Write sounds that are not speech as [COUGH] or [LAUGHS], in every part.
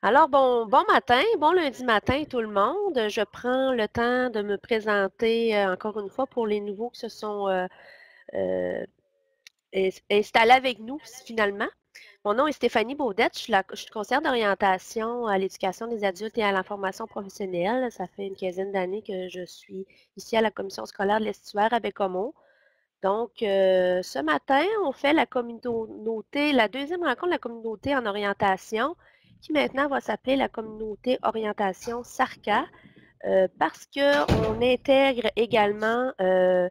Alors, bon, bon matin, bon lundi matin tout le monde. Je prends le temps de me présenter euh, encore une fois pour les nouveaux qui se sont euh, euh, installés avec nous finalement. Mon nom est Stéphanie Baudette, je suis, la, je conseillère d'orientation à l'éducation des adultes et à la formation professionnelle. Ça fait une quinzaine d'années que je suis ici à la commission scolaire de l'estuaire à Bécomo. Donc, ce matin, on fait la communauté, la deuxième rencontre de la communauté en orientation qui maintenant va s'appeler la communauté orientation SARCA, euh, parce qu'on intègre également euh,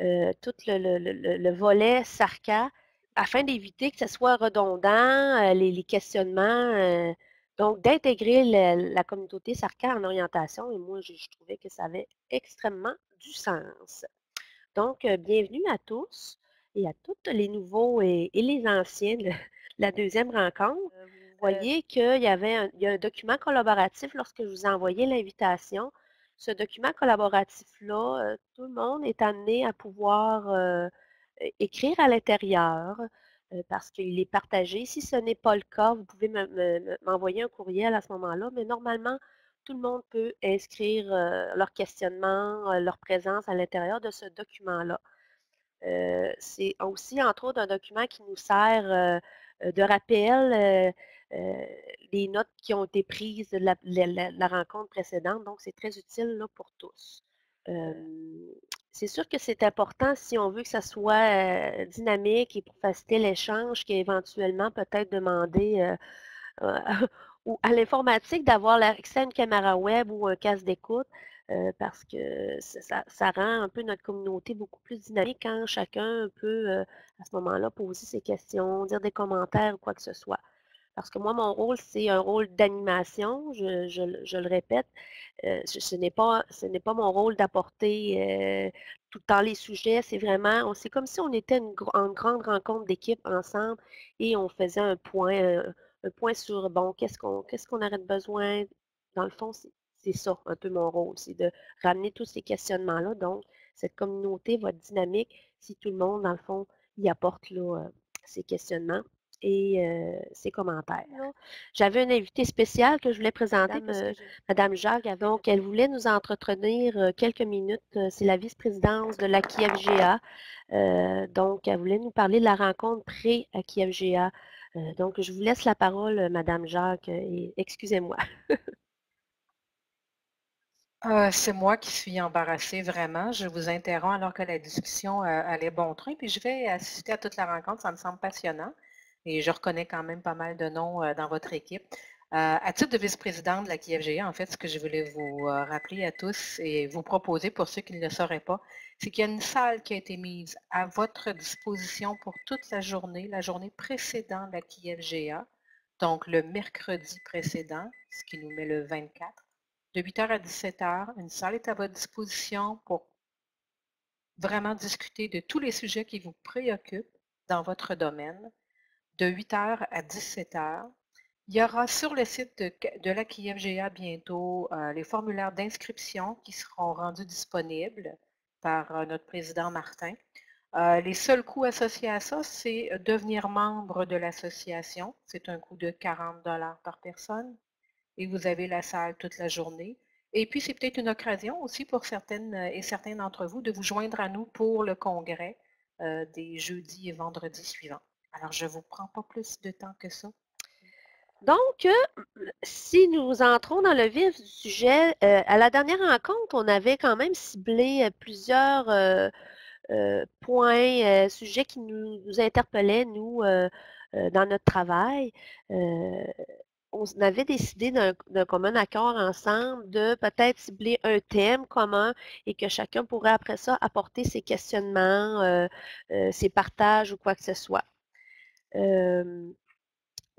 euh, tout le, volet SARCA afin d'éviter que ce soit redondant, les, questionnements. donc, d'intégrer la, communauté SARCA en orientation, et moi, je, trouvais que ça avait extrêmement du sens. Donc, bienvenue à tous et à tous les nouveaux et, les anciens de la deuxième rencontre voyez qu'il y avait un, a un document collaboratif lorsque je vous ai envoyé l'invitation. Ce document collaboratif-là, euh, tout le monde est amené à pouvoir euh, écrire à l'intérieur euh, parce qu'il est partagé. Si ce n'est pas le cas, vous pouvez m'envoyer un courriel à ce moment-là, mais normalement, tout le monde peut inscrire leur questionnement, leur présence à l'intérieur de ce document-là. c'est aussi, entre autres, un document qui nous sert de rappel euh, les notes qui ont été prises de la, rencontre précédente. Donc, c'est très utile là, pour tous. c'est sûr que c'est important si on veut que ça soit euh, dynamique et pour faciliter l'échange, qu'éventuellement peut-être demander euh, [LAUGHS] ou à l'informatique d'avoir l'accès à une caméra web ou un casque d'écoute. parce que ça, ça, rend un peu notre communauté beaucoup plus dynamique quand chacun peut, à ce moment-là, poser ses questions, dire des commentaires ou quoi que ce soit. Parce que moi, mon rôle, c'est un rôle d'animation, je, le répète. Euh, ce n'est pas, mon rôle d'apporter euh, tout le temps les sujets. C'est vraiment, c'est comme si on était une, en grande rencontre d'équipe ensemble et on faisait un point, un, point sur, bon, qu'est-ce qu'on aurait besoin? Dans le fond, c'est ça, un peu mon rôle, c'est de ramener tous ces questionnements-là. Donc, cette communauté va être dynamique si tout le monde, dans le fond, y apporte là, ses questionnements et ses commentaires. J'avais une invitée spéciale que je voulais présenter, Madame, Jacques. Donc, elle voulait nous entretenir quelques minutes. C'est la vice-présidence de la KIFGA. donc, elle voulait nous parler de la rencontre pré-à KIFGA. donc, je vous laisse la parole, Madame Jacques, et excusez-moi. [LAUGHS] c'est moi qui suis embarrassée, vraiment. Je vous interromps alors que la discussion allait bon train, puis je vais assister à toute la rencontre. Ça me semble passionnant et je reconnais quand même pas mal de noms euh, dans votre équipe. Euh, à titre de vice-présidente de la KFGA, en fait, ce que je voulais vous euh, rappeler à tous et vous proposer pour ceux qui ne le sauraient pas, c'est qu'il y a une salle qui a été mise à votre disposition pour toute la journée, la journée précédente de la KFGA, donc le mercredi précédent, ce qui nous met le 24, de 8h à 17h. Une salle est à votre disposition pour vraiment discuter de tous les sujets qui vous préoccupent dans votre domaine de 8h à 17h. Il y aura sur le site de, la KFGA bientôt euh, les formulaires d'inscription qui seront rendus disponibles par euh, notre président Martin. Euh, les seuls coûts associés à ça, c'est devenir membre de l'association. C'est un coût de 40 par personne et vous avez la salle toute la journée. Et puis, c'est peut-être une occasion aussi pour certaines et certains d'entre vous de vous joindre à nous pour le congrès des jeudis et vendredis suivants. Alors, je ne vous prends pas plus de temps que ça. Donc, euh, si nous entrons dans le vif du sujet, euh, à la dernière rencontre, on avait quand même ciblé euh, plusieurs points, sujets qui nous, nous interpellaient, nous, dans notre travail. on avait décidé d'un commun accord ensemble de peut-être cibler un thème commun et que chacun pourrait après ça apporter ses questionnements, ses partages ou quoi que ce soit um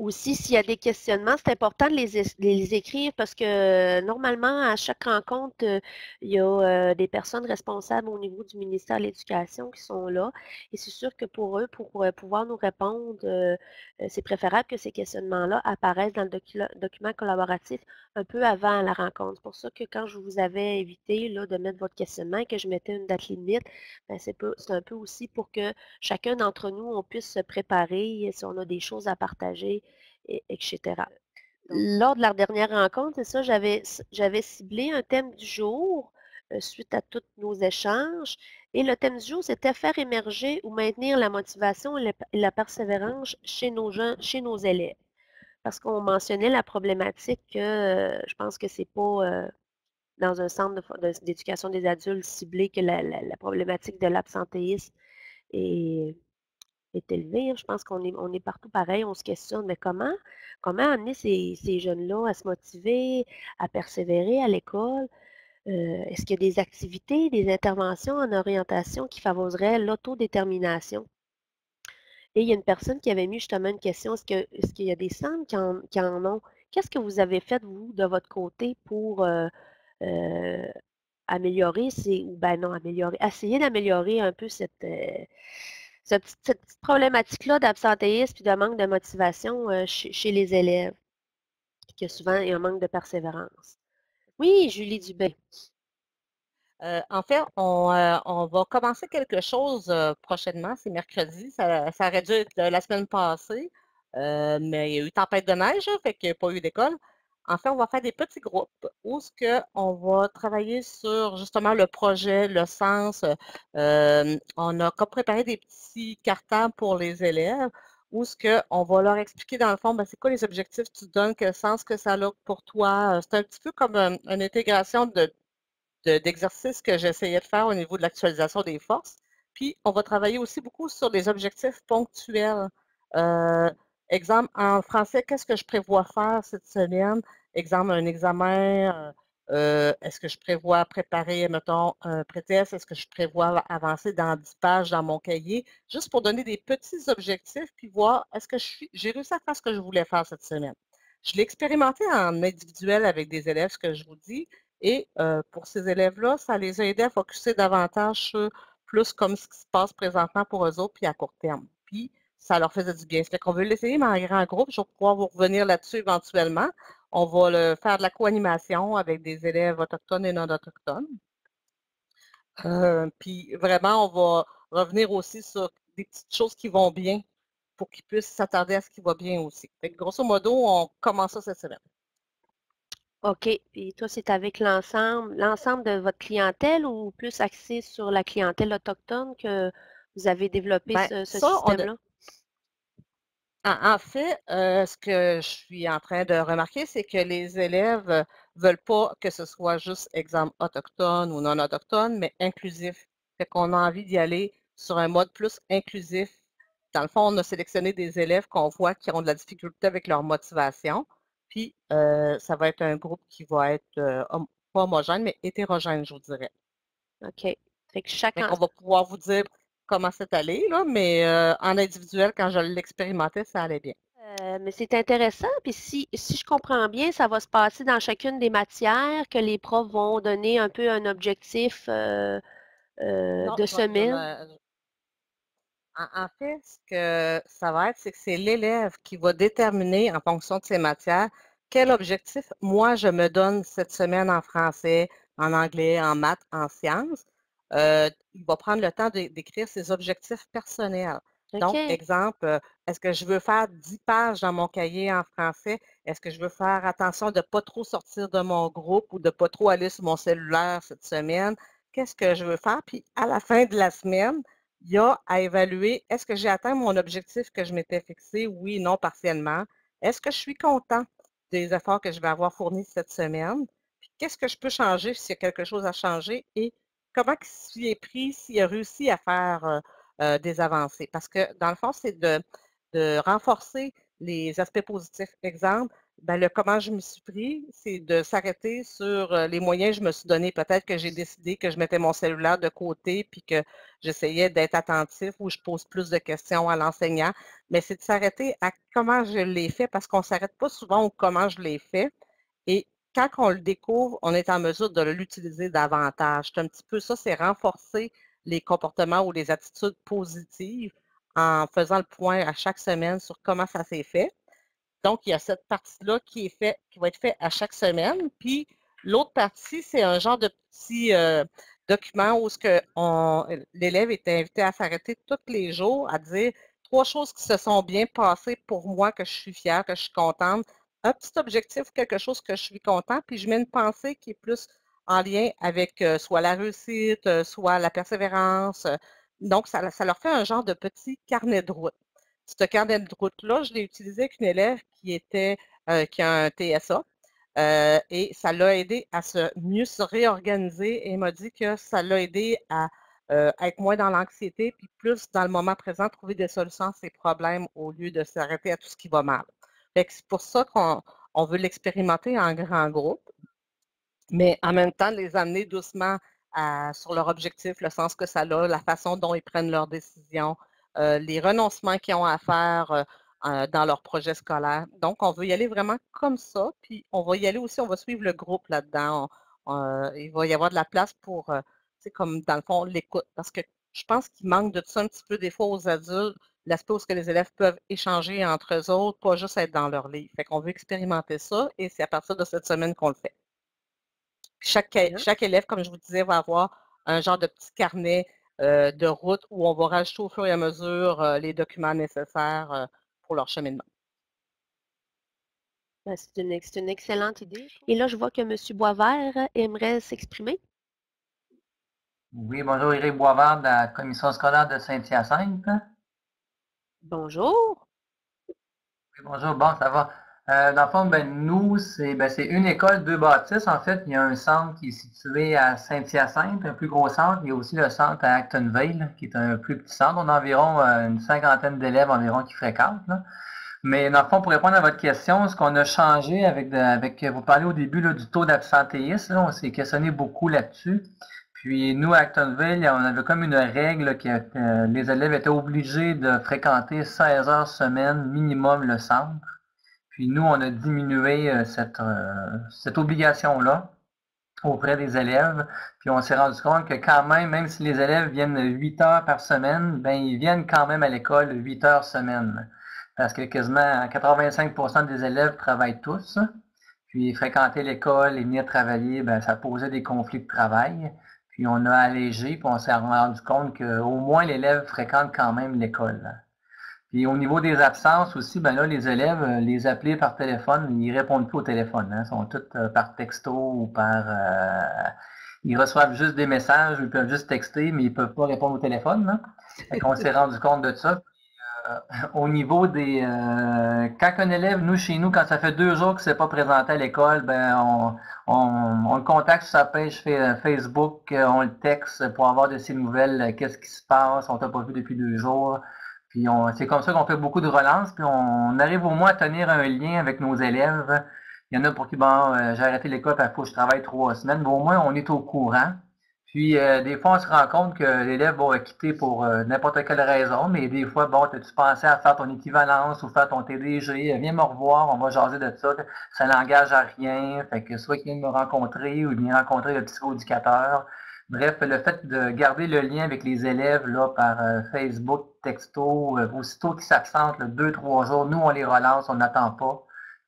aussi, s'il y a des questionnements, c'est important de les, écrire parce que normalement, à chaque rencontre, euh, il y a euh, des personnes responsables au niveau du ministère de l'Éducation qui sont là. Et c'est sûr que pour eux, pour euh, pouvoir nous répondre, c'est préférable que ces questionnements-là apparaissent dans le document collaboratif un peu avant la rencontre. C'est pour ça que quand je vous avais invité là, de mettre votre questionnement et que je mettais une date limite, ben, c'est un peu aussi pour que chacun d'entre nous, on puisse se préparer si on a des choses à partager etc. lors de la dernière rencontre, c'est ça, j'avais j'avais ciblé un thème du jour euh, suite à tous nos échanges. Et le thème du jour, c'était faire émerger ou maintenir la motivation et la, persévérance chez nos gens, chez nos élèves. Parce qu'on mentionnait la problématique que euh, je pense que c'est pas euh, dans un centre d'éducation des adultes ciblé que la, problématique de l'absentéisme est, est élevée. Hein. Je pense qu'on est, on est partout pareil, on se questionne, mais comment, comment amener ces, ces jeunes-là à se motiver, à persévérer à l'école? Euh, est-ce qu'il y a des activités, des interventions en orientation qui favoriseraient l'autodétermination? Et il y a une personne qui avait mis justement une question, est-ce qu'il y a des centres qui en, ont? Qu'est-ce que vous avez fait, vous, de votre côté, pour euh, euh, améliorer ces, ou ben non, améliorer, essayer d'améliorer un peu cette, cette, problématique-là d'absentéisme et de manque de motivation chez, chez, les élèves, que souvent il y a un manque de persévérance? Oui, Julie Dubé. Euh, en fait, euh, on, va commencer quelque chose euh, prochainement, c'est mercredi. Ça, aurait dû être la semaine passée, mais il y a eu tempête de neige, fait qu'il n'y a pas eu d'école. En fait, on va faire des petits groupes où ce que on va travailler sur justement le projet, le sens. on a préparé des petits cartons pour les élèves où ce qu'on va leur expliquer dans le fond, ben, c'est quoi les objectifs que tu donnes, quel sens que ça a pour toi. C'est un petit peu comme une intégration de, d'exercices que j'essayais de faire au niveau de l'actualisation des forces. Puis, on va travailler aussi beaucoup sur des objectifs ponctuels. Euh, exemple, en français, qu'est-ce que je prévois faire cette semaine? Exemple, un examen, euh, euh, est-ce que je prévois préparer, mettons, un prétexte? Est-ce que je prévois avancer dans 10 pages dans mon cahier? Juste pour donner des petits objectifs, puis voir est-ce que j'ai réussi à faire ce que je voulais faire cette semaine? Je l'ai expérimenté en individuel avec des élèves, ce que je vous dis, et euh, pour ces élèves-là, ça les a aidés à focuser davantage sur plus comme ce qui se passe présentement pour eux autres, puis à court terme. Puis, ça leur faisait du bien. C'est qu'on veut l'essayer, mais en grand groupe. Je vais pouvoir vous revenir là-dessus éventuellement. On va le, faire de la co-animation avec des élèves autochtones et non autochtones. Euh, puis vraiment, on va revenir aussi sur des petites choses qui vont bien pour qu'ils puissent s'attarder à ce qui va bien aussi. grosso modo, on commence ça cette semaine. OK. Puis toi, c'est avec l'ensemble, l'ensemble de votre clientèle ou plus axé sur la clientèle autochtone que vous avez développé ben, ce, système-là? En, fait, euh, ce que je suis en train de remarquer, c'est que les élèves ne veulent pas que ce soit juste exemple autochtone ou non autochtone, mais inclusif. Fait qu'on a envie d'y aller sur un mode plus inclusif. Dans le fond, on a sélectionné des élèves qu'on voit qui ont de la difficulté avec leur motivation. Puis, euh, ça va être un groupe qui va être euh, pas homogène, mais hétérogène, je vous dirais. OK. Fait que chacun. On va pouvoir vous dire comment c'est allé, là, mais euh, en individuel, quand je l'expérimentais, ça allait bien. Euh, mais c'est intéressant. Puis si, si je comprends bien, ça va se passer dans chacune des matières que les profs vont donner un peu un objectif euh, de semaine. En, fait, ce que ça va être, c'est que c'est l'élève qui va déterminer en fonction de ses matières quel objectif moi je me donne cette semaine en français, en anglais, en maths, en sciences. Euh, il va prendre le temps d'écrire ses objectifs personnels. Donc, exemple, euh, est-ce que je veux faire 10 pages dans mon cahier en français? Est-ce que je veux faire attention de ne pas trop sortir de mon groupe ou de ne pas trop aller sur mon cellulaire cette semaine? Qu'est-ce que je veux faire? Puis, à la fin de la semaine, il y a à évaluer, est-ce que j'ai atteint mon objectif que je m'étais fixé? Oui, non, partiellement. Est-ce que je suis content des efforts que je vais avoir fournis cette semaine? Puis, qu'est-ce que je peux changer s'il y a quelque chose à changer? Et comment s'y est pris, s'il a réussi à faire euh, euh, des avancées? Parce que, dans le fond, c'est de, renforcer les aspects positifs. Exemple, ben, le comment je me suis pris, c'est de s'arrêter sur euh, les moyens que je me suis donné. Peut-être que j'ai décidé que je mettais mon cellulaire de côté puis que j'essayais d'être attentif ou je pose plus de questions à l'enseignant. Mais c'est de s'arrêter à comment je l'ai fait parce qu'on ne s'arrête pas souvent au comment je l'ai fait. Quand on le découvre, on est en mesure de l'utiliser davantage. C'est un petit peu ça, c'est renforcer les comportements ou les attitudes positives en faisant le point à chaque semaine sur comment ça s'est fait. Donc, il y a cette partie-là qui est fait, qui va être faite à chaque semaine. Puis l'autre partie, c'est un genre de petit euh, document où l'élève est invité à s'arrêter tous les jours à dire trois choses qui se sont bien passées pour moi, que je suis fière, que je suis contente, un petit objectif, quelque chose que je suis content, puis je mets une pensée qui est plus en lien avec soit la réussite, soit la persévérance. donc, ça, leur fait un genre de petit carnet de route. Ce carnet de route-là, je l'ai utilisé avec une élève qui était qui a un TSA. et ça l'a aidé à se mieux se réorganiser et m'a dit que ça l'a aidé à être moins dans l'anxiété, puis plus dans le moment présent, trouver des solutions à ses problèmes au lieu de s'arrêter à tout ce qui va mal. C'est pour ça qu'on veut l'expérimenter en grand groupe mais en même temps, les amener doucement sur leur objectif, le sens que ça a, la façon dont ils prennent leurs décisions, euh, les renoncements qu'ils ont à faire euh, euh, dans leur projet scolaire. Donc, on veut y aller vraiment comme ça, puis on va y aller aussi, on va suivre le groupe là-dedans. il va y avoir de la place pour, c'est comme dans le fond, l'écoute, parce que je pense qu'il manque de ça un petit peu des fois aux adultes, l'aspect où que les élèves peuvent échanger entre eux autres, pas juste être dans leur livre. Fait qu'on veut expérimenter ça et c'est à partir de cette semaine qu'on le fait. Chaque, chaque élève, comme je vous disais, va avoir un genre de petit carnet euh, de route où on va rajouter au fur et à mesure euh, les documents nécessaires euh, pour leur cheminement. Ben, c'est une, une, excellente idée. Et là, je vois que M. Boisvert aimerait s'exprimer. Oui, bonjour, Éric Boisvert de la commission scolaire de Saint-Hyacinthe. Bonjour. Bonjour, bon, ça va. Euh, dans le fond, ben, nous, ben, c'est une école, deux bâtisses. En fait, il y a un centre qui est situé à Saint-Hyacinthe, un plus gros centre. Il y a aussi le centre à Actonville, qui est un plus petit centre. On a environ euh, une cinquantaine d'élèves environ qui fréquentent. Mais dans le fond, pour répondre à votre question, ce qu'on a changé avec, avec vous parlez au début du taux d'absentéisme, on s'est questionné beaucoup là-dessus. Puis nous, à Actonville, on avait comme une règle que euh, les élèves étaient obligés de fréquenter 16 heures semaine minimum le centre. Puis nous, on a diminué euh, cette, euh, cette obligation-là auprès des élèves. Puis on s'est rendu compte que quand même, même si les élèves viennent 8 heures par semaine, ben ils viennent quand même à l'école 8 heures semaine. Parce que quasiment 85% des élèves travaillent tous. Puis fréquenter l'école et venir travailler, ben, ça posait des conflits de travail. Puis on a allégé, puis on s'est rendu compte qu'au moins l'élève fréquente quand même l'école. Puis au niveau des absences aussi, ben là, les élèves, euh, les appeler par téléphone, ils répondent plus au téléphone. Hein. Ils sont tous euh, par texto ou par. Euh, ils reçoivent juste des messages, ils peuvent juste texter, mais ils ne peuvent pas répondre au téléphone. Là. On s'est rendu compte de ça. [LAUGHS] au niveau des. quand un élève, nous, chez nous, quand ça fait deux jours qu'il ne s'est pas présenté à l'école, ben on, on, le contacte sur sa page Facebook, on le texte pour avoir de ses nouvelles, qu'est-ce qui se passe, on t'a pas vu depuis deux jours. Puis c'est comme ça qu'on fait beaucoup de relances, puis on arrive au moins à tenir un lien avec nos élèves. Il y en a pour qui, bon, euh, j'ai arrêté l'école, il faut que je travaille trois semaines, mais au moins on est au courant. Puis euh, des fois, on se rend compte que l'élève va quitter pour euh, n'importe quelle raison, mais des fois, bon, as-tu pensé à faire ton équivalence ou faire ton TDG, viens me revoir, on va jaser de ça, ça n'engage à rien, fait que soit qu'il vienne me rencontrer ou il vient rencontrer le psychoéducateur. Bref, le fait de garder le lien avec les élèves là, par euh, Facebook, texto, euh, aussitôt qu'ils s'absentent, deux, trois jours, nous, on les relance, on n'attend pas.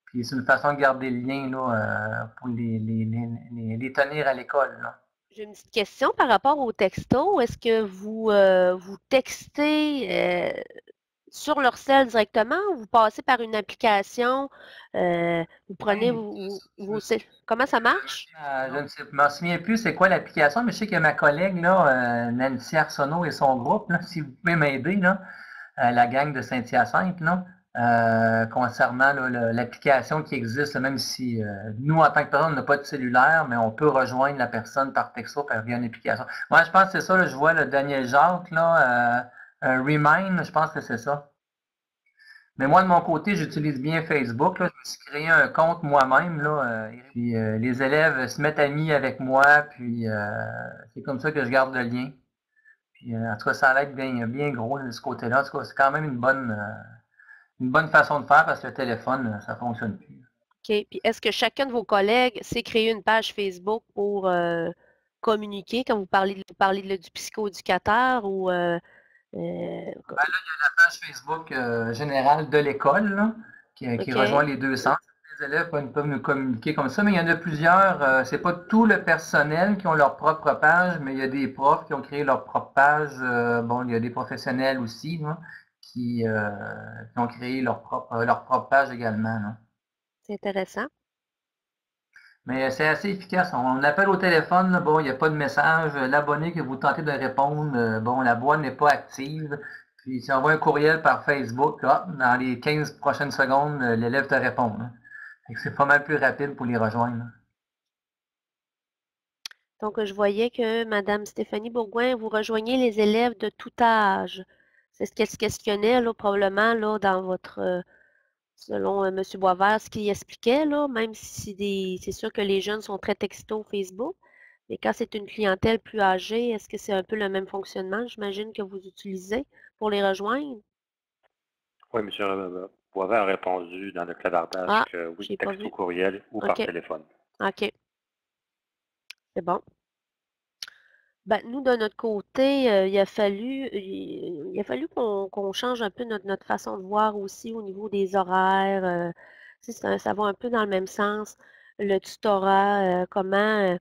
Puis c'est une façon de garder le lien là, euh, pour les, les, tenir à l'école. J'ai une petite question par rapport au texto. Est-ce que vous, vous textez sur leur cell directement ou vous passez par une application? vous prenez vos, Comment ça marche? Euh, je ne m'en souviens plus c'est quoi l'application, mais je sais que ma collègue, là, euh, Nancy Arsenault et son groupe, si vous pouvez m'aider, là, euh, la gang de Saint-Hyacinthe, concernant l'application qui existe, même si nous, en tant que personne, on n'a pas de cellulaire, mais on peut rejoindre la personne par texto par via une application. Moi, je pense que c'est ça, je vois le Daniel Jacques, là, Remind, je pense que c'est ça. Mais moi, de mon côté, j'utilise bien Facebook. Je me suis créé un compte moi-même. Euh, euh, les élèves se mettent amis avec moi, puis euh, c'est comme ça que je garde le lien. Puis en tout cas, ça a l'air bien, bien gros de ce côté-là. En tout cas, c'est quand même une bonne, une bonne façon de faire parce que le téléphone, ça ne fonctionne plus. OK. Puis est-ce que chacun de vos collègues s'est créé une page Facebook pour communiquer quand vous parlez, vous parlez du psychoéducateur ou euh, ben là, il y a la page Facebook euh, générale de l'école qui, rejoint les deux centres. Les élèves peuvent nous communiquer comme ça, mais il y en a plusieurs. Euh, c'est pas tout le personnel qui ont leur propre page, mais il y a des profs qui ont créé leur propre page. bon, il y a des professionnels aussi qui, ont créé leur propre, leur propre page également. C'est intéressant. Mais c'est assez efficace. On appelle au téléphone, bon, il n'y a pas de message. L'abonné que vous tentez de répondre, euh, bon, la boîte n'est pas active. Puis si on envoie un courriel par Facebook, dans les 15 prochaines secondes, euh, l'élève te répond. C'est pas mal plus rapide pour les rejoindre. Donc, je voyais que Mme Stéphanie Bourgoin, vous rejoignez les élèves de tout âge. C'est ce qu'elle se questionnait, là, probablement, là, dans votre, euh, selon M. Boisvert, ce qu'il expliquait, là, même si c'est sûr que les jeunes sont très textos Facebook, mais quand c'est une clientèle plus âgée, est-ce que c'est un peu le même fonctionnement, j'imagine, que vous utilisez pour les rejoindre? Oui, M. Boisvert a répondu dans le clavardage Ah, que oui, texto courriel ou par téléphone. OK. C'est bon. Ben, nous, de notre côté, euh, il a fallu, il, il a fallu qu'on qu'on change un peu notre, notre façon de voir aussi au niveau des horaires. euh, tu sais, ça, ça va un peu dans le même sens. Le tutorat, euh, comment, euh,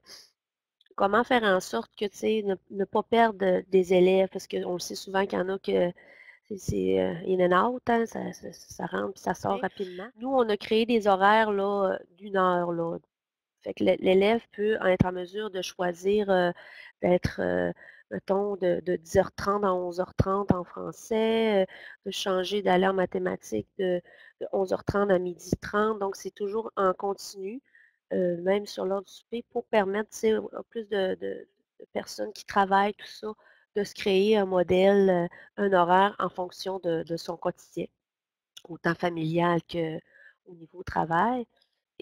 comment faire en sorte que, tu sais, ne, ne pas perdre des élèves, parce qu'on le sait souvent qu'il y en a que c'est c'est, euh, in and out, hein, ça, ça, ça rentre puis ça sort Oui. rapidement. Nous, on a créé des horaires là, d'une heure, là, fait que l'é- l'élève peut être en mesure de choisir d'être, mettons, de, de 10h30 à 11h30 en français, de changer d'aller en mathématiques de, de 11h30 à 12h30. Donc, c'est toujours en continu, même sur l'heure du souper, pour permettre à plus de, de- personnes qui travaillent, tout ça, de se créer un modèle, un horaire en fonction de son quotidien, autant familial qu'au niveau travail.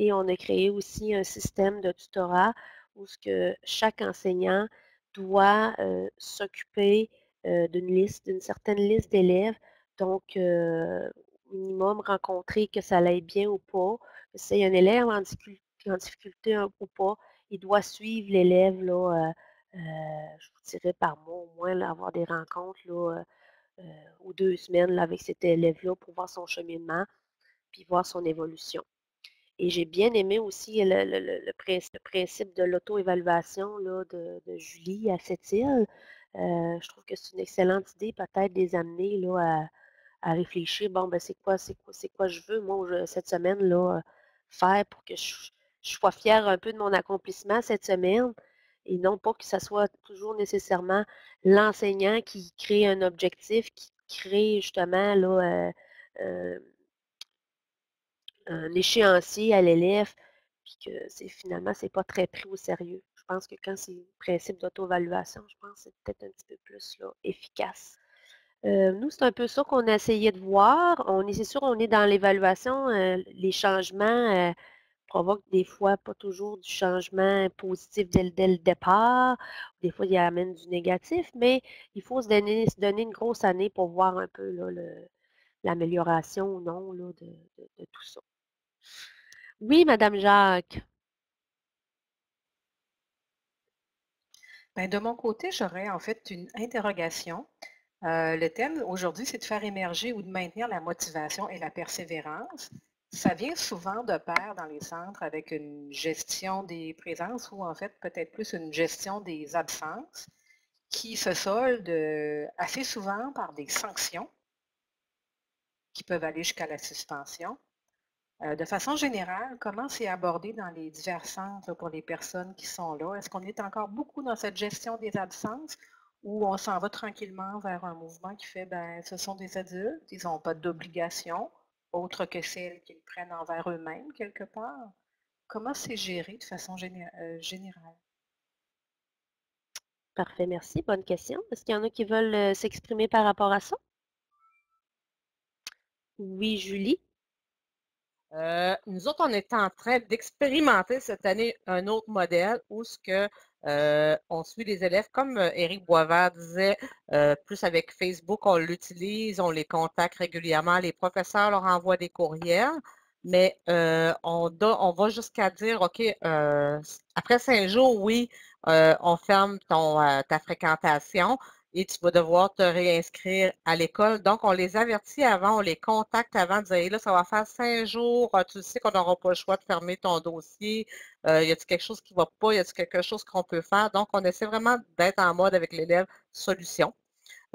Et on a créé aussi un système de tutorat où ce que chaque enseignant doit euh, s'occuper euh, d'une liste, d'une certaine liste d'élèves. Donc, euh, minimum rencontrer que ça aille bien ou pas. A un élève en difficulté, en difficulté ou pas, il doit suivre l'élève, euh, je vous dirais par mois au moins, avoir des rencontres là, ou deux semaines là, avec cet élève-là pour voir son cheminement, puis voir son évolution. Et j'ai bien aimé aussi le, le- le- le princi- le principe de l'auto-évaluation de, de Julie à cette île. Euh, je trouve que c'est une excellente idée, peut-être, de les amener là, à, réfléchir. Bon, ben c'est quoi, c'est quoi, c'est quoi je veux, moi, cette semaine, là, faire pour que je, sois fière un peu de mon accomplissement cette semaine. Et non pas que ce soit toujours nécessairement l'enseignant qui crée un objectif, qui crée justement là, euh, euh, un échéancier à l'élève, puis que c'est finalement, c'est pas très pris au sérieux. Je pense que quand c'est le principe d'auto-évaluation, je pense que c'est peut-être un petit peu plus là, efficace. Euh, nous, c'est un peu ça qu'on a essayé de voir. On est, c'est sûr, on est dans l'évaluation. euh, les changements euh, provoquent des fois pas toujours du changement positif dès, le départ. Des fois, il amène du négatif, mais il faut se donner, se donner une grosse année pour voir un peu l'amélioration ou non là, de- de tout ça. Oui, Madame Jacques. Ben, de mon côté, j'aurais en fait une interrogation. Euh, le thème aujourd'hui, c'est de faire émerger ou de maintenir la motivation et la persévérance. Ça vient souvent de pair dans les centres avec une gestion des présences ou en fait peut-être plus une gestion des absences qui se solde euh, assez souvent par des sanctions qui peuvent aller jusqu'à la suspension. Euh, de façon générale, comment c'est abordé dans les divers centres pour les personnes qui sont là? Est-ce qu'on est encore beaucoup dans cette gestion des absences ou on s'en va tranquillement vers un mouvement qui fait, ben, ce sont des adultes, ils n'ont pas d'obligation autre que celles qu'ils prennent envers eux-mêmes quelque part? Comment c'est géré de façon euh, générale? Parfait, merci. Bonne question. Est-ce qu'il y en a qui veulent euh, s'exprimer par rapport à ça? Oui, Julie. Euh, nous autres, on est en train d'expérimenter cette année un autre modèle où ce que euh, on suit les élèves, comme euh, Éric Boisvert disait, plus avec Facebook, on l'utilise, on les contacte régulièrement, les professeurs leur envoient des courriels, mais on, va jusqu'à dire, OK, après cinq jours, oui, on ferme ta fréquentation et tu vas devoir te réinscrire à l'école. Donc, on les avertit avant, on les contacte avant dire, Hey, là, ça va faire cinq jours, euh, tu sais qu'on n'aura pas le choix de fermer ton dossier, euh, y a-t-il quelque chose qui ne va pas, y a-t-il quelque chose qu'on peut faire? Donc, on essaie vraiment d'être en mode avec l'élève solution.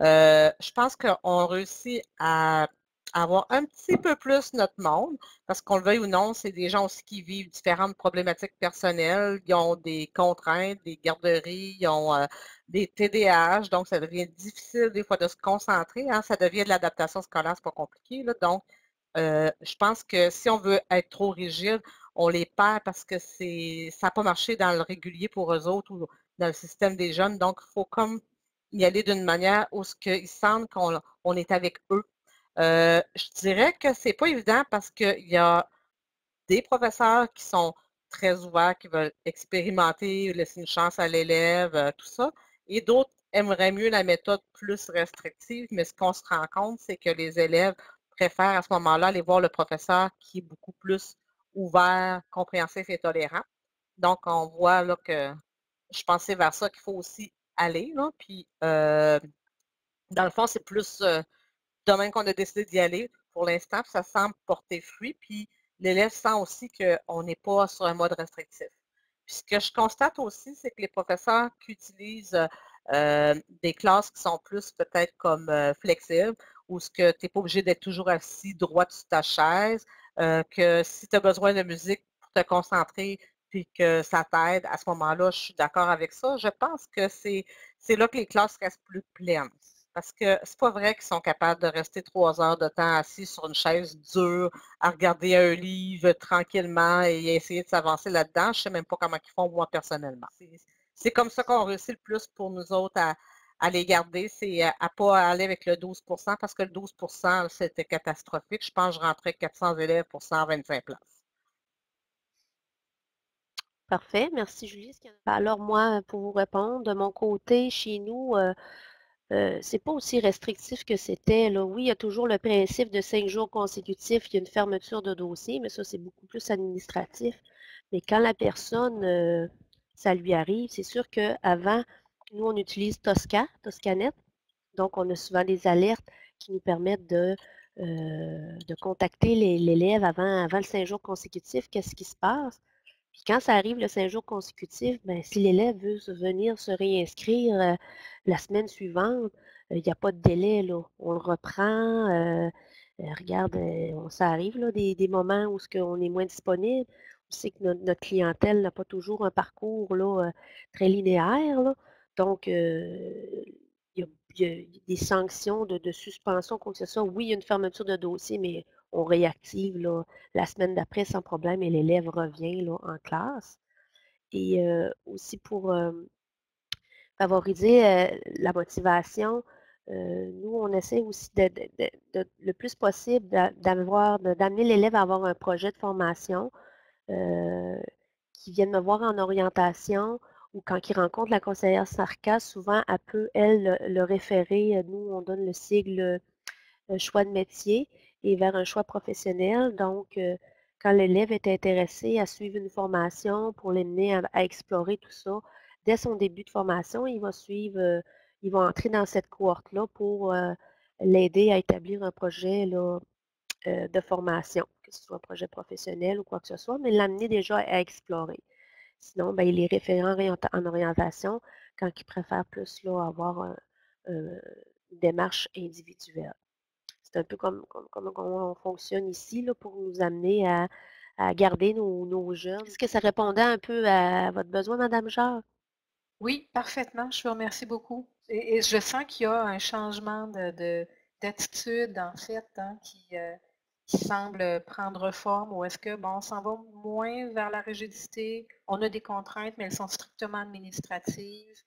Euh, je pense qu'on réussit à avoir un petit peu plus notre monde, parce qu'on le veuille ou non, c'est des gens aussi qui vivent différentes problématiques personnelles, ils ont des contraintes, des garderies, ils ont euh, des TDAH, donc ça devient difficile des fois de se concentrer, hein, ça devient de l'adaptation scolaire, c'est pas compliqué, là, donc euh, je pense que si on veut être trop rigide, on les perd parce que ça n'a pas marché dans le régulier pour eux autres ou dans le système des jeunes. Donc, il faut comme y aller d'une manière où ce qu'ils sentent qu'on est avec eux. Euh, je dirais que c'est pas évident parce qu'il y a des professeurs qui sont très ouverts, qui veulent expérimenter, laisser une chance à l'élève, euh, tout ça, et d'autres aimeraient mieux la méthode plus restrictive, mais ce qu'on se rend compte, c'est que les élèves préfèrent à ce moment-là aller voir le professeur qui est beaucoup plus ouvert, compréhensif et tolérant. Donc, on voit là que je pensais vers ça qu'il faut aussi aller. Puis, euh, dans le fond, c'est plus domaine qu'on a décidé d'y aller pour l'instant, ça semble porter fruit. Puis, l'élève sent aussi qu'on n'est pas sur un mode restrictif. Puis, ce que je constate aussi, c'est que les professeurs qui utilisent euh, des classes qui sont plus peut-être comme flexibles, ou ce que tu n'es pas obligé d'être toujours assis droit sur ta chaise, euh, que si tu as besoin de musique pour te concentrer, puis que ça t'aide, à ce moment-là, je suis d'accord avec ça. Je pense que c'est là que les classes restent plus pleines. Parce que c'est pas vrai qu'ils sont capables de rester trois heures de temps assis sur une chaise dure, à regarder un livre tranquillement et essayer de s'avancer là-dedans. Je sais même pas comment ils font moi personnellement. C'est comme ça qu'on réussit le plus pour nous autres à, les garder, c'est à ne pas aller avec le 12% parce que le 12% c'était catastrophique. Je pense que je rentrais 400 élèves pour 125 places. Parfait, merci Julie. Alors moi, pour vous répondre, de mon côté, chez nous, euh, euh, c'est pas aussi restrictif que c'était. Oui, il y a toujours le principe de cinq jours consécutifs, il y a une fermeture de dossier, mais ça, c'est beaucoup plus administratif. Mais quand la personne, euh, ça lui arrive, c'est sûr qu'avant, nous, on utilise Tosca, Toscanet. Donc, on a souvent des alertes qui nous permettent de, euh, de contacter l'élève avant, avant le cinq jours consécutifs, qu'est-ce qui se passe? Puis quand ça arrive le cinq jours consécutifs, ben, si l'élève veut venir se réinscrire euh, la semaine suivante, euh, il n'y a pas de délai. Là. On le reprend. regarde, ça arrive là, des, moments où on est moins disponible. On sait que notre, clientèle n'a pas toujours un parcours là, très linéaire. Là. Donc, il y, a des sanctions de, suspension, quoi que ce soit. Oui, il y a une fermeture de dossier, mais on réactive la semaine d'après sans problème et l'élève revient en classe. Et aussi pour favoriser la motivation, nous, on essaie aussi le plus possible d'amener l'élève à avoir un projet de formation qui vienne me voir en orientation ou quand il rencontre la conseillère Sarka, souvent, elle peut, elle, le, référer. Nous, on donne le sigle choix de métier et vers un choix professionnel. Donc, euh, quand l'élève est intéressé à suivre une formation pour l'amener à, explorer tout ça, dès son début de formation, il va suivre, il va entrer dans cette cohorte-là pour l'aider à établir un projet de formation, que ce soit un projet professionnel ou quoi que ce soit, mais l'amener déjà à explorer. Sinon, ben, il est référent en orientation quand il préfère plus là, avoir une démarche individuelle. C'est un peu comme, comme, on fonctionne ici là, pour nous amener à, garder nos, jeunes. Est-ce que ça répondait un peu à votre besoin, Madame Jacques? Oui, parfaitement. Je vous remercie beaucoup. Et, je sens qu'il y a un changement d'attitude, en fait, hein, qui, euh, qui semble prendre forme ou est-ce que, bon, on s'en va moins vers la rigidité? On a des contraintes, mais elles sont strictement administratives.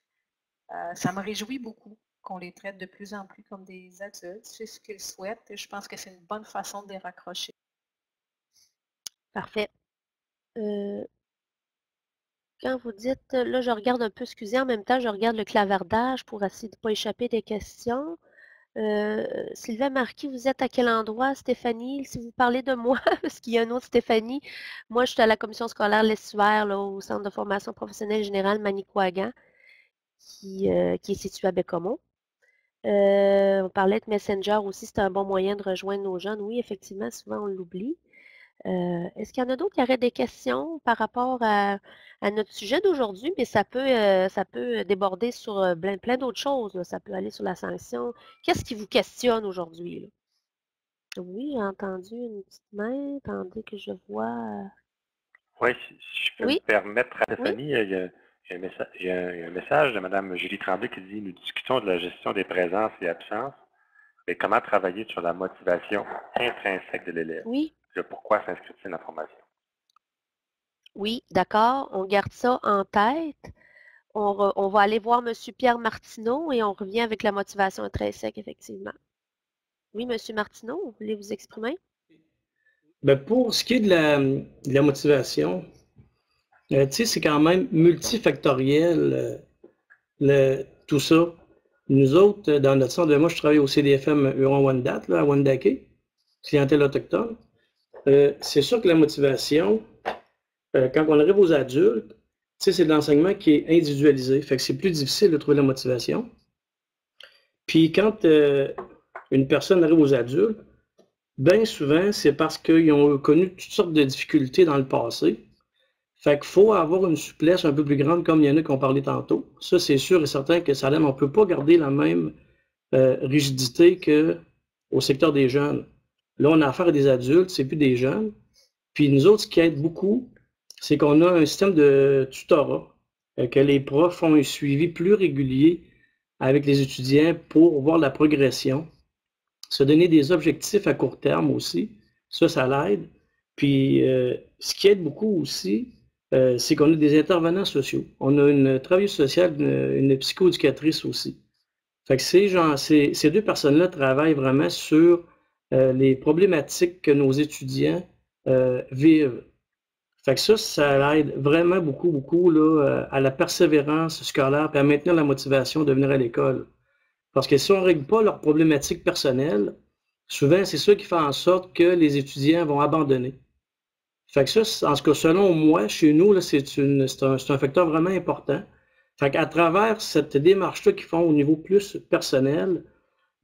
Euh, ça me réjouit beaucoup qu'on les traite de plus en plus comme des adultes. C'est ce qu'ils souhaitent et je pense que c'est une bonne façon de les raccrocher. Parfait. Euh, quand vous dites, là, je regarde un peu, excusez, en même temps, je regarde le clavardage pour essayer de ne pas échapper des questions. Euh, Sylvain Marquis, vous êtes à quel endroit, Stéphanie? Si vous parlez de moi, [LAUGHS] parce qu'il y a un autre Stéphanie, moi, je suis à la commission scolaire L'Estuaire, au Centre de formation professionnelle générale Manicouagan, qui, euh, qui est situé à Bécomo. Euh, on parlait de Messenger aussi, c'est un bon moyen de rejoindre nos jeunes. Oui, effectivement, souvent on l'oublie. Euh, est-ce qu'il y en a d'autres qui auraient des questions par rapport à, notre sujet d'aujourd'hui? Mais ça peut, euh, ça peut déborder sur plein, d'autres choses. Ça peut aller sur la sanction. Qu'est-ce qui vous questionne aujourd'hui? Oui, j'ai entendu une petite main. Attendez que je vois. Oui, si, je peux me permettre, Stéphanie, il, y a, un message, de Mme Julie Tremblay qui dit Nous discutons de la gestion des présences et absences, mais comment travailler sur la motivation intrinsèque de l'élève? Oui. Pourquoi s'inscrire-t-il dans la formation Oui, d'accord. On garde ça en tête. On, on, va aller voir M. Pierre Martineau et on revient avec la motivation intrinsèque, effectivement. Oui, M. Martineau, vous voulez vous exprimer? Ben pour ce qui est de la, motivation, euh, c'est quand même multifactoriel, euh, tout ça. Nous autres, dans notre centre moi, je travaille au CDFM Huron-Wendat, à Wendake, clientèle autochtone. Euh, c'est sûr que la motivation, quand on arrive aux adultes, c'est de l'enseignement qui est individualisé. Fait que c'est plus difficile de trouver la motivation. Puis quand une personne arrive aux adultes, bien souvent, c'est parce qu'ils ont connu toutes sortes de difficultés dans le passé. Fait qu'il faut avoir une souplesse un peu plus grande, comme il y en a qui ont parlé tantôt. Ça, c'est sûr et certain que Salem, on ne peut pas garder la même euh, rigidité qu'au secteur des jeunes. Là, on a affaire à des adultes, c'est plus des jeunes. Puis nous autres, ce qui aide beaucoup, c'est qu'on a un système de tutorat, euh, que les profs font un suivi plus régulier avec les étudiants pour voir la progression se donner des objectifs à court terme aussi. Ça, ça l'aide. Puis, euh, ce qui aide beaucoup aussi, euh, c'est qu'on a des intervenants sociaux. On a une travailleuse sociale, une, psycho psychoéducatrice aussi. Fait que ces, gens, ces, ces deux personnes-là travaillent vraiment sur euh, les problématiques que nos étudiants vivent. Fait que ça, ça aide vraiment beaucoup, beaucoup là, à la persévérance scolaire et à maintenir la motivation de venir à l'école. Parce que si on ne règle pas leurs problématiques personnelles, souvent, c'est ça qui fait en sorte que les étudiants vont abandonner. Fait que ça, en ce cas, selon moi, chez nous, c'est un, un, facteur vraiment important. Fait qu'à travers cette démarche-là qu'ils font au niveau plus personnel,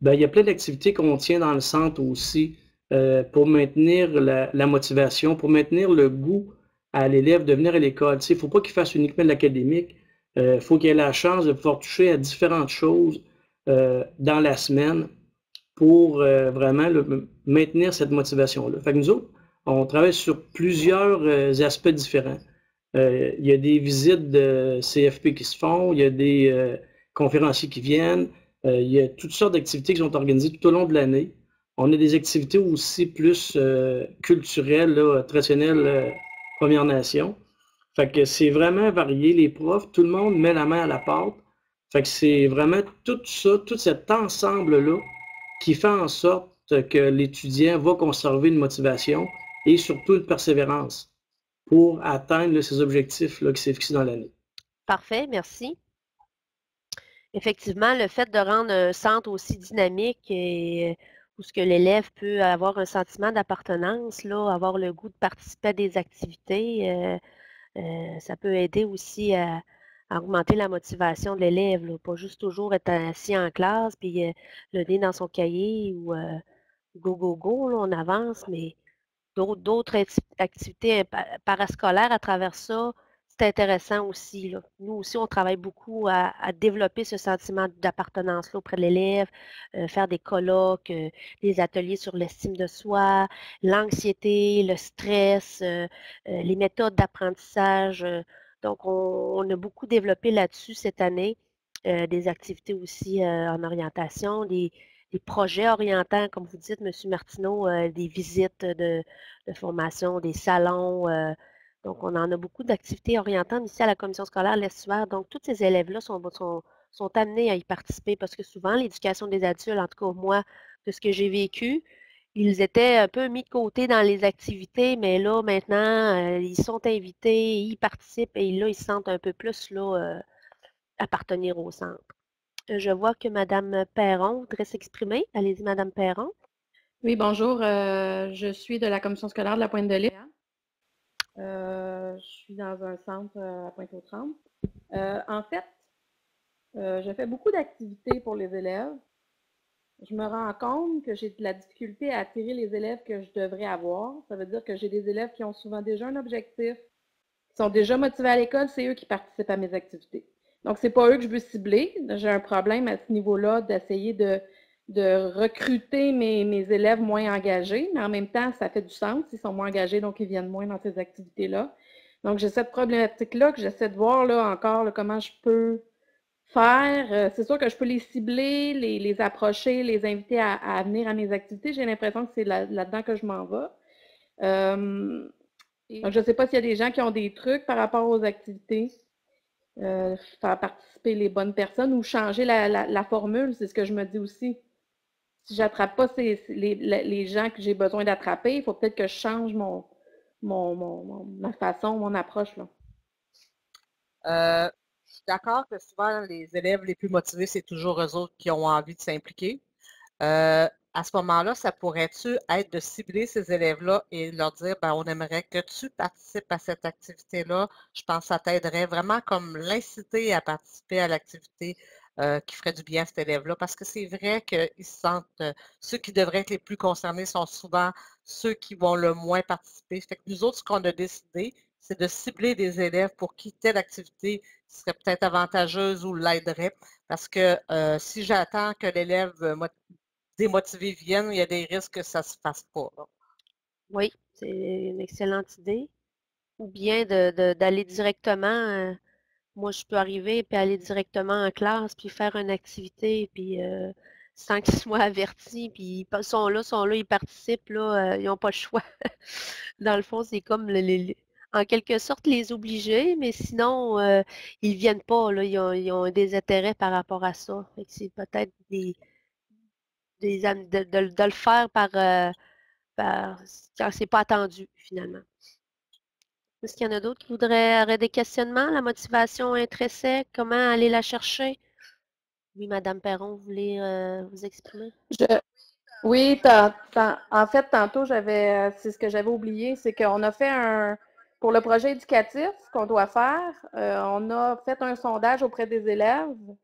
ben, il y a plein d'activités qu'on tient dans le centre aussi euh, pour maintenir la, motivation, pour maintenir le goût à l'élève de venir à l'école. Il ne faut pas qu'il fasse uniquement de l'académique. Il euh, faut qu'il ait la chance de pouvoir toucher à différentes choses euh, dans la semaine pour euh, vraiment maintenir cette motivation-là. Fait que nous autres, on travaille sur plusieurs euh, aspects différents. il y a des visites de CFP qui se font, il y a des conférenciers qui viennent, il y a toutes sortes d'activités qui sont organisées tout au long de l'année. On a des activités aussi plus culturelles, traditionnelles Première Nation. Fait que c'est vraiment varié. Les profs, tout le monde met la main à la pâte fait que c'est vraiment tout ça, tout cet ensemble-là qui fait en sorte que l'étudiant va conserver une motivation et surtout une persévérance pour atteindre ses objectifs là, qui s'est fixé dans l'année. Parfait, merci. Effectivement, le fait de rendre un centre aussi dynamique et où ce que l'élève peut avoir un sentiment d'appartenance, là, avoir le goût de participer à des activités, euh, euh, ça peut aider aussi à, augmenter la motivation de l'élève, pas juste toujours être assis en classe, puis euh, le nez dans son cahier ou euh, go, go, go, on avance, mais d'autres activités parascolaires à travers ça, c'est intéressant aussi. Nous aussi, on travaille beaucoup à, développer ce sentiment d'appartenance auprès de l'élève, euh, faire des colloques, des ateliers sur l'estime de soi, l'anxiété, le stress, les méthodes d'apprentissage donc, on, a beaucoup développé là-dessus cette année, euh, des activités aussi euh, en orientation, projets orientants, comme vous dites, M. Martineau, euh, des visites de, formation, des salons. donc, on en a beaucoup d'activités orientantes ici à la commission scolaire l'Estuaire. Donc, tous ces élèves-là sont, sont, amenés à y participer parce que souvent, l'éducation des adultes, en tout cas moi, de ce que j'ai vécu, ils étaient un peu mis de côté dans les activités, mais là, maintenant, euh, ils sont invités, ils participent et là, ils se sentent un peu plus euh, appartenir au centre. Euh, je vois que Mme Perron voudrait s'exprimer. Allez-y, Mme Perron. Oui, bonjour. je suis de la commission scolaire de la Pointe-de-L'Île. je suis dans un centre à Pointe-aux-Trembles. en fait, je fais beaucoup d'activités pour les élèves je me rends compte que j'ai de la difficulté à attirer les élèves que je devrais avoir. Ça veut dire que j'ai des élèves qui ont souvent déjà un objectif, qui sont déjà motivés à l'école, c'est eux qui participent à mes activités. Donc, ce n'est pas eux que je veux cibler. J'ai un problème à ce niveau-là d'essayer de de recruter mes, mes, élèves moins engagés, mais en même temps, ça fait du sens. Ils sont moins engagés, donc ils viennent moins dans ces activités-là. Donc, j'ai cette problématique-là que j'essaie de voir là encore comment je peux faire. Euh, c'est sûr que je peux les cibler, les, approcher, les inviter à, venir à mes activités. J'ai l'impression que c'est là-dedans que je m'en vais. Euh, donc, je ne sais pas s'il y a des gens qui ont des trucs par rapport aux activités. Euh, faire participer les bonnes personnes ou changer la, formule, c'est ce que je me dis aussi. Si je n'attrape pas les, gens que j'ai besoin d'attraper, il faut peut-être que je change mon, mon, ma façon, mon approche. Là. Euh, je suis d'accord que souvent, les élèves les plus motivés, c'est toujours eux autres qui ont envie de s'impliquer. Euh, à ce moment-là, ça pourrait-tu être de cibler ces élèves-là et leur dire, ben, on aimerait que tu participes à cette activité-là? Je pense que ça t'aiderait vraiment comme l'inciter à participer à l'activité euh, qui ferait du bien à cet élève-là. Parce que c'est vrai qu'ils se sentent, euh, ceux qui devraient être les plus concernés sont souvent ceux qui vont le moins participer. Fait que nous autres, ce qu'on a décidé, c'est de cibler des élèves pour qui telle activité serait peut-être avantageuse ou l'aiderait. Parce que euh, si j'attends que l'élève démotivés viennent, il y a des risques que ça ne se fasse pas. Oui, c'est une excellente idée. Ou bien d'aller directement, euh, moi je peux arriver et aller directement en classe, puis faire une activité, puis euh, sans qu'ils soient avertis, puis ils sont là, sont là, ils participent, là, euh, ils n'ont pas le choix. [LAUGHS] Dans le fond, c'est comme en quelque sorte les obliger, mais sinon, ils ne viennent pas, là, ils ont, ils ont, des intérêts par rapport à ça. C'est peut-être des, de, le faire par, euh, par c'est pas attendu, finalement. Est-ce qu'il y en a d'autres qui voudraient avoir des questionnements? La motivation intrinsèque, comment aller la chercher? Oui, Madame Perron, vous voulez euh, vous exprimer? oui, en fait, tantôt, j'avais, euh, c'est ce que j'avais oublié, c'est qu'on a fait un, pour le projet éducatif qu'on doit faire, on a fait un sondage auprès des élèves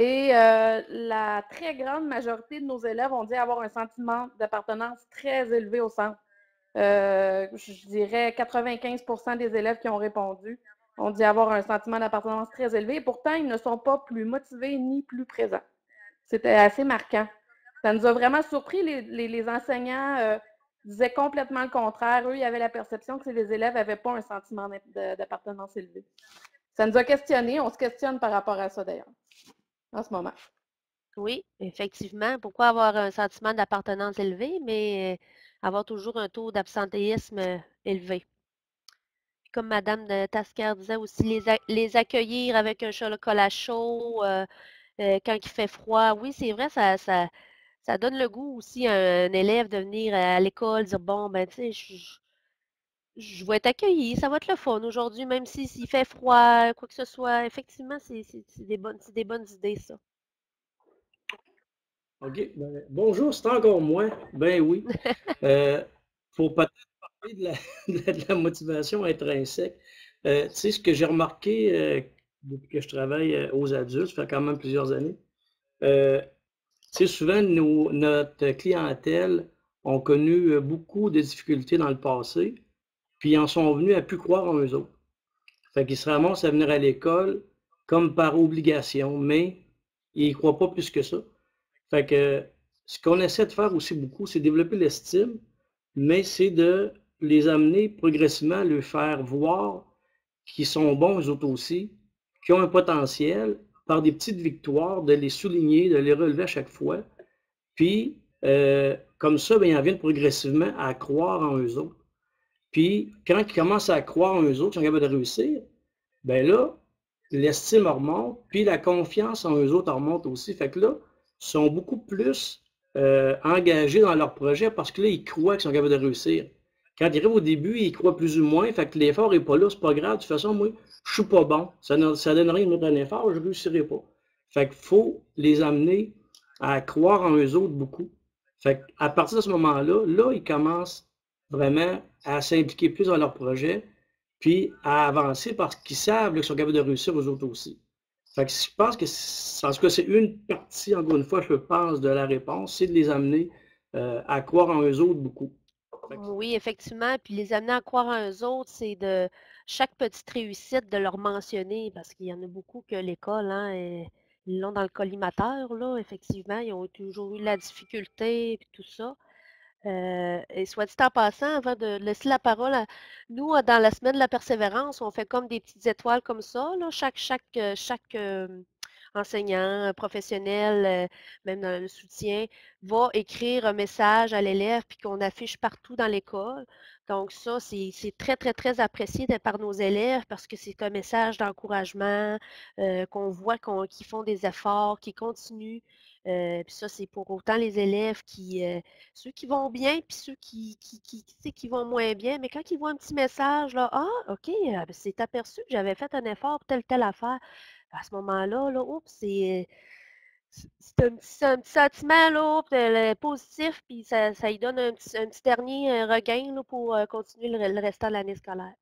et euh, la très grande majorité de nos élèves ont dit avoir un sentiment d'appartenance très élevé au centre. Euh, je dirais 95% des élèves qui ont répondu ont dit avoir un sentiment d'appartenance très élevé. Et pourtant, ils ne sont pas plus motivés ni plus présents. C'était assez marquant. Ça nous a vraiment surpris. Les, enseignants euh, disaient complètement le contraire. Eux, ils avaient la perception que les élèves n'avaient pas un sentiment d'appartenance élevé. Ça nous a questionné. On se questionne par rapport à ça d'ailleurs en ce moment. Oui, effectivement. Pourquoi avoir un sentiment d'appartenance élevé, mais avoir toujours un taux d'absentéisme élevé? Comme Madame de Tasker disait aussi, les, accueillir avec un chocolat chaud quand il fait froid. Oui, c'est vrai, ça, ça, ça donne le goût aussi à un élève de venir à l'école, dire bon, ben, tu sais, je, je vais être accueilli, ça va être le fun aujourd'hui, même s'il fait froid, quoi que ce soit. Effectivement, c'est des, bonnes, des bonnes idées, ça. OK. Ben, bonjour, c'est encore moi. Ben oui. [LAUGHS] Euh, pour peut-être parler [LAUGHS] de la, motivation intrinsèque. Euh, tu sais, ce que j'ai remarqué euh, depuis que je travaille aux adultes, ça fait quand même plusieurs années, tu sais, souvent, notre clientèle ont connu beaucoup de difficultés dans le passé puis ils en sont venus à plus croire en eux autres. Fait qu'ils se ramassent à venir à l'école comme par obligation, mais ils n'y croient pas plus que ça. Fait que ce qu'on essaie de faire aussi beaucoup, c'est développer l'estime, mais c'est de les amener progressivement à leur faire voir qu'ils sont bons eux autres aussi, qu'ils ont un potentiel, par des petites victoires, de les souligner, de les relever à chaque fois. Puis, euh, comme ça, bien, ils viennent progressivement à croire en eux autres. Puis, quand ils commencent à croire en eux autres, ils sont capables de réussir, ben là, l'estime remonte, puis la confiance en eux autres remonte aussi. Fait que là, ils sont beaucoup plus euh, engagés dans leur projet parce que là, ils croient qu'ils sont capables de réussir. Quand ils arrivent au début, ils croient plus ou moins, fait que l'effort n'est pas là, c'est pas grave. De toute façon, moi, je suis pas bon. Ça ne donne rien de mettre un effort, je ne réussirai pas. Fait qu'il faut les amener à croire en eux autres beaucoup. Fait à partir de ce moment-là, là, ils commencent vraiment à s'impliquer plus dans leur projet, puis à avancer parce qu'ils savent qu'ils sont capables de réussir aux autres aussi. Fait que je pense que, en tout cas, c'est une partie, encore une fois, je pense, de la réponse, c'est de les amener euh, à croire en eux autres beaucoup. Oui, effectivement. Puis les amener à croire en eux autres, c'est de chaque petite réussite de leur mentionner, parce qu'il y en a beaucoup que l'école, hein, ils l'ont dans le collimateur, là, effectivement, ils ont toujours eu la difficulté et tout ça. Euh, et soit dit en passant, avant de laisser la parole à nous, dans la semaine de la persévérance, on fait comme des petites étoiles comme ça, là, chaque, chaque, chaque enseignant, professionnel, même dans le soutien, va écrire un message à l'élève puis qu'on affiche partout dans l'école. Donc ça, c'est très, très, très apprécié par nos élèves parce que c'est un message d'encouragement, qu'on voit qu'ils font des efforts, qu'ils continuent. Puis ça, c'est pour autant les élèves qui, ceux qui vont bien, puis ceux qui, qui, qui, qui vont moins bien. Mais quand ils voient un petit message, là, ah, OK, ah, ben, c'est aperçu que j'avais fait un effort pour telle, telle affaire. À ce moment-là, là, oups, c'est c'est un, petit sentiment là, positif, puis ça, ça lui donne un petit, un petit dernier regain là, pour continuer le, restant de l'année scolaire.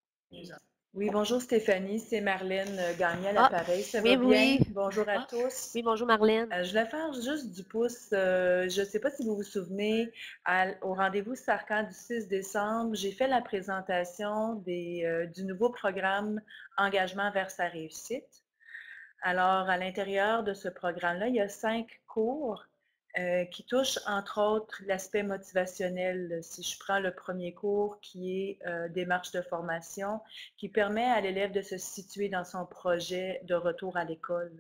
Oui, bonjour Stéphanie, c'est Marlène Gagné à Ah, l'appareil. Ça oui, va bien? oui. Bonjour à Ah, tous. Oui, bonjour Marlène. Euh, je vais faire juste du pouce. euh, je ne sais pas si vous vous souvenez, à- au rendez-vous Sarcan du 6 décembre, j'ai fait la présentation des, euh, du nouveau programme Engagement vers sa réussite. Alors, à l'intérieur de ce programme-là, il y a cinq cours euh, qui touchent entre autres l'aspect motivationnel. Si je prends le premier cours qui est euh, démarche de formation, qui permet à l'élève de se situer dans son projet de retour à l'école.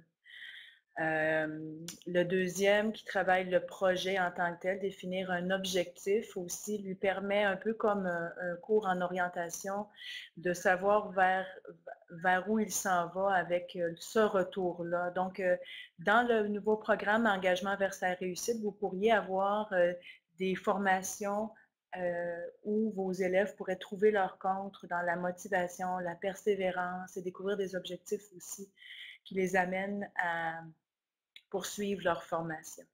Euh, le deuxième qui travaille le projet en tant que tel, définir un objectif aussi, lui permet un peu comme un, un cours en orientation de savoir vers, vers où il s'en va avec euh, ce retour-là. Donc, euh, dans le nouveau programme Engagement vers sa réussite, vous pourriez avoir euh, des formations euh, où vos élèves pourraient trouver leur compte dans la motivation, la persévérance et découvrir des objectifs aussi qui les amènent à poursuivre leur formation.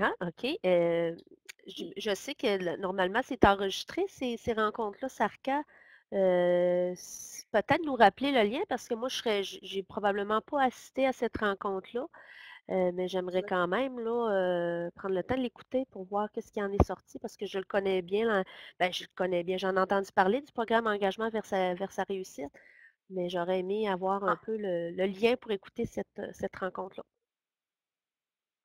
Ah, OK. Euh, je, je sais que le- normalement, c'est enregistré, ces, ces rencontres-là, Sarka. Euh, peut-être nous rappeler le lien parce que moi, je serais, j'ai probablement pas assisté à cette rencontre-là, euh, mais j'aimerais quand même là, euh, prendre le temps de l'écouter pour voir qu'est-ce qui en est sorti parce que je le connais bien. là. Ben, je le connais bien. J'en ai entendu parler du programme Engagement vers sa, vers sa réussite, mais j'aurais aimé avoir un Ah, peu le, le lien pour écouter cette, cette rencontre-là.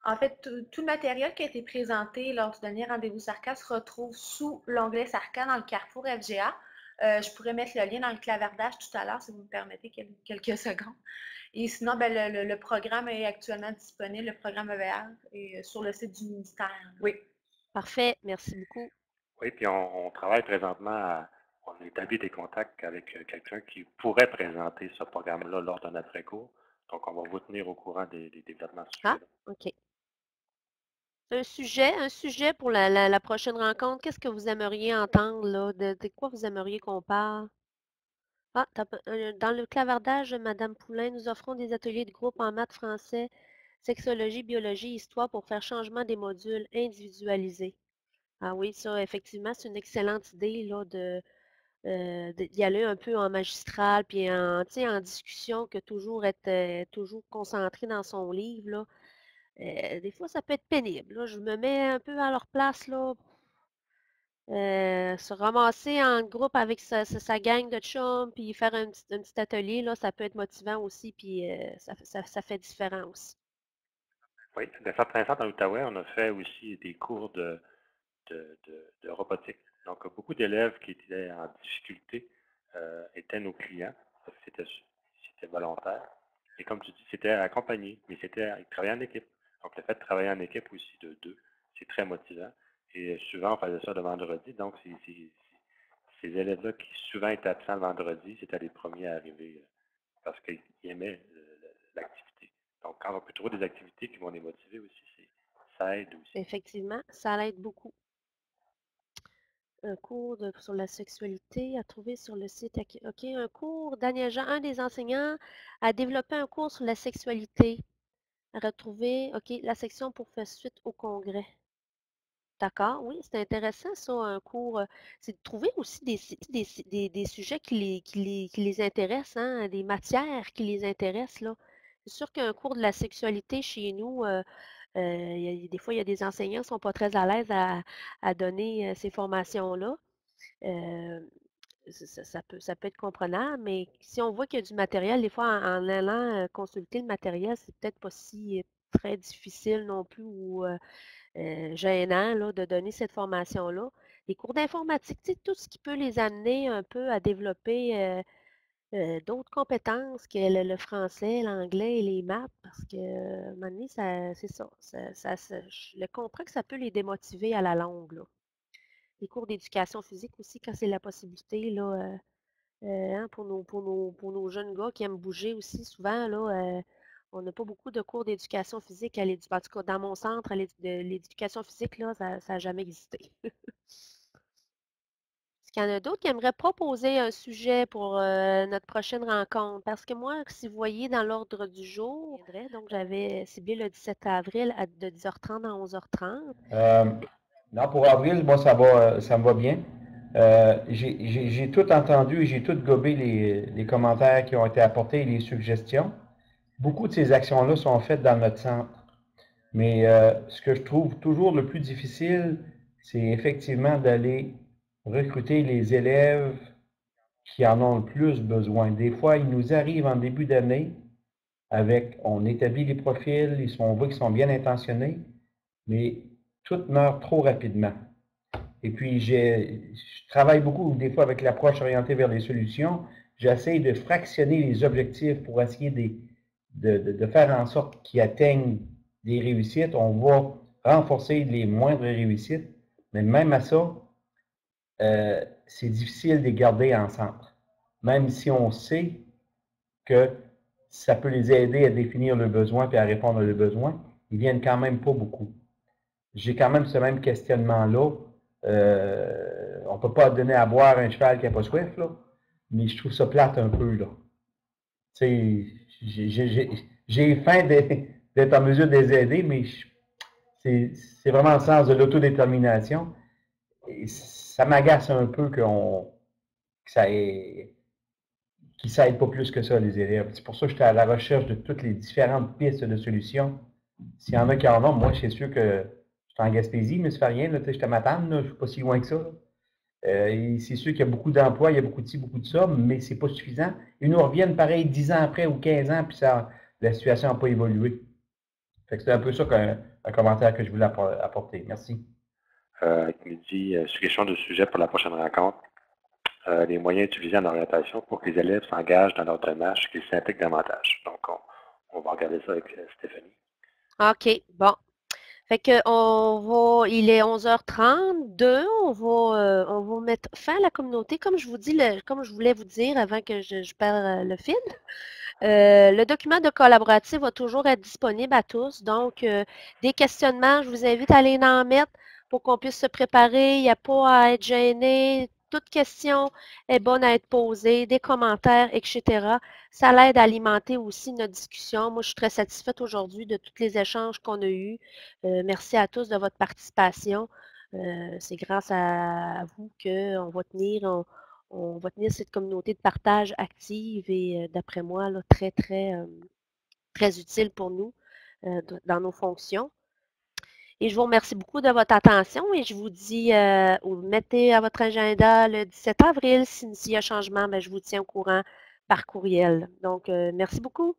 En fait, tout, tout le matériel qui a été présenté lors du dernier rendez-vous SARCA se retrouve sous l'onglet SARCA dans le carrefour FGA. Euh, je pourrais mettre le lien dans le clavardage tout à l'heure si vous me permettez quel- quelques [LAUGHS] secondes. Et sinon, ben, le, le- le programme est actuellement disponible, le programme EVR, est sur le site du ministère. oui. Parfait. Merci beaucoup. Oui, puis on, on travaille présentement à, on a établi des contacts avec euh, quelqu'un qui pourrait présenter ce programme-là lors d'un après-cours. Donc, on va vous tenir au courant des, des développements ce Ah. OK. Un sujet, un sujet pour la, la- la prochaine rencontre. Qu'est-ce que vous aimeriez entendre là? De, de quoi vous aimeriez qu'on parle? Ah, euh, dans le clavardage, Madame Poulain, nous offrons des ateliers de groupe en maths français, sexologie, biologie, histoire pour faire changement des modules individualisés. Ah oui, ça, effectivement, c'est une excellente idée là, de, euh, de- d'y aller un peu en magistral, puis en, en discussion, que toujours être euh, toujours concentré dans son livre, là. Euh, des fois, ça peut être pénible, là. Je me mets un peu à leur place, là. Se ramasser en groupe avec sa, sa- gang de chums, puis faire un petit, atelier, là, ça peut être motivant aussi, puis ça, fait- ça, ça fait différent aussi. Oui, dans certains centres en Outaouais, on a fait aussi des cours de, de, de- de robotique. Donc, beaucoup d'élèves qui étaient en difficulté euh, étaient nos clients, parce que c'était volontaire. Et comme tu dis, c'était accompagné, mais c'était ils travaillaient en équipe. Donc, le fait de travailler en équipe aussi de deux, c'est très motivant. Et souvent, on faisait ça le vendredi. Donc, ces élèves-là qui souvent étaient absents le vendredi, c'était les premiers à arriver euh, parce qu'ils aimaient euh, l'activité. Donc, quand on peut trouver des activités qui vont les motiver aussi, ça aide aussi. Effectivement, ça l'aide beaucoup. Un cours de- sur la sexualité à trouver sur le site. OK, un cours, Daniel Jean, un des enseignants a développé un cours sur la sexualité. À retrouver, OK, la section pour faire suite au congrès. D'accord, oui, c'est intéressant ça, un cours. euh, C'est de trouver aussi des, des, des- des sujets qui les, qui les, qui les intéressent, hein, des matières qui les intéressent, là. C'est sûr qu'un cours de la sexualité chez nous, euh, euh, des fois, il y a des enseignants qui ne sont pas très à l'aise à, à donner euh, ces formations-là. Euh, ça, peut, ça peut être comprenable, mais si on voit qu'il y a du matériel, des fois, en, allant consulter le matériel, c'est peut-être pas si très difficile non plus ou gênant là, de donner cette formation-là. Les cours d'informatique, tout ce qui peut les amener un peu à développer d'autres compétences que le, français, l'anglais et les maths, parce que à un moment donné, c'est ça, Je comprends que ça peut les démotiver à la longue. Les cours d'éducation physique aussi, quand c'est la possibilité, là, hein, pour, nos, pour, nos, pour nos jeunes gars qui aiment bouger aussi, souvent, on n'a pas beaucoup de cours d'éducation physique à l'éducation. En tout cas, dans mon centre, l'éducation physique, là, ça n'a jamais existé. [LAUGHS] Qu'il y en a d'autres qui aimeraient proposer un sujet pour euh, notre prochaine rencontre? Parce que moi, si vous voyez dans l'ordre du jour, donc j'avais ciblé le 17 avril à, de 10h30 à 11h30. Euh, non, pour avril, moi, ça va, euh, ça me va bien. j'ai tout entendu et j'ai tout gobé les, les, commentaires qui ont été apportés et les suggestions. Beaucoup de ces actions-là sont faites dans notre centre. Mais ce que je trouve toujours le plus difficile, c'est effectivement d'aller recruter les élèves qui en ont le plus besoin. Des fois, il nous arrive en début d'année avec, on établit les profils, ils sont, on voit qu'ils sont bien intentionnés, mais tout meurt trop rapidement. Et puis, je travaille beaucoup des fois avec l'approche orientée vers les solutions. J'essaie de fractionner les objectifs pour essayer de faire en sorte qu'ils atteignent des réussites. On va renforcer les moindres réussites, mais même à ça, euh, c'est difficile de les garder en centre. Même si on sait que ça peut les aider à définir le besoin et à répondre à le besoin, ils viennent quand même pas beaucoup. J'ai quand même ce même questionnement-là. Euh, on ne peut pas donner à boire un cheval qui n'a pas soif, là, mais je trouve ça plate un peu. là. J'ai faim d'être en mesure de les aider, mais c'est vraiment le sens de l'autodétermination ça m'agace un peu qu'on que ça pas plus que ça, les élèves. C'est pour ça que j'étais à la recherche de toutes les différentes pistes de solutions. S'il y en a qui en ont, moi, c'est sûr que je suis en Gaspésie, mais ça fait rien. Je suis à Matane, je ne suis pas si loin que ça. Euh, c'est sûr qu'il y a beaucoup d'emplois, il y a beaucoup de ci, beaucoup de ça, mais ce n'est pas suffisant. Ils nous reviennent pareil 10 ans après ou 15 ans, puis ça, la situation n'a pas évolué. c'est un peu ça un commentaire que je voulais apporter. Merci qui nous dit euh, suggestion de sujet pour la prochaine rencontre. Euh, les moyens utilisés en orientation pour que les élèves s'engagent dans leur démarche qu'ils s'impliquent davantage. Donc, on, va regarder ça avec euh, Stéphanie. OK, bon. Fait que on va, il est 11h32, on va, euh, on va mettre fin à la communauté. Comme je vous dis, le, comme je voulais vous dire avant que je, je perde le fil, le document de collaboratif va toujours être disponible à tous. Donc, des questionnements, je vous invite à aller en mettre pour qu'on puisse se préparer. Il n'y a pas à être gêné. Toute question est bonne à être posée, des commentaires, etc. Ça l'aide à alimenter aussi notre discussion. Moi, je suis très satisfaite aujourd'hui de tous les échanges qu'on a eus. Euh, merci à tous de votre participation. Euh, c'est grâce à, vous qu'on va tenir, cette communauté de partage active et euh, d'après moi, très, très, très utile pour nous dans nos fonctions. Et je vous remercie beaucoup de votre attention et je vous dis, euh, mettez à votre agenda le 17 avril. S'il y a changement, ben, je vous tiens au courant par courriel. Donc, euh, merci beaucoup.